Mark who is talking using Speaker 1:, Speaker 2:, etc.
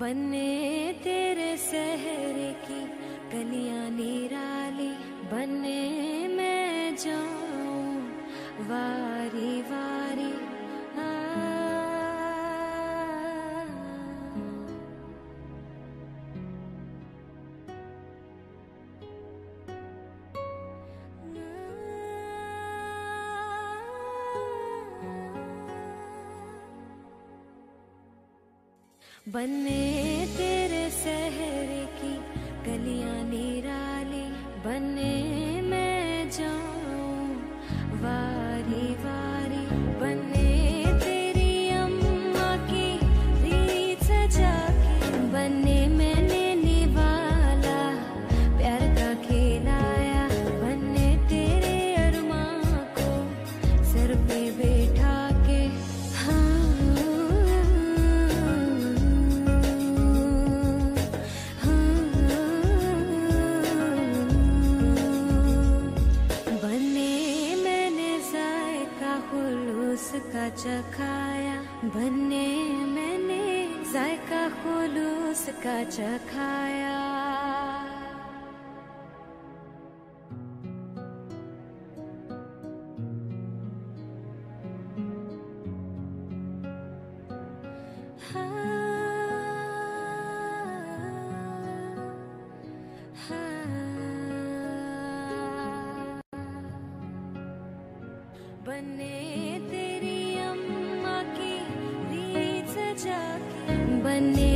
Speaker 1: बने तेरे शहर की गलियाँ निराली बने मैं जाऊँ वारी वारी बने तेरे शहर की गलियाँ निराली बने मैं जाऊँ वारी वारी बने तेरी अम्मा की रीत सजा के बने मैंने निवाला, प्यार का खिलाया बने तेरे अरमां को, सर पे खुलूस का चखाया बने मैंने जायका खुलूस का चखाया। बने तेरी अम्मा की रीत सजा बने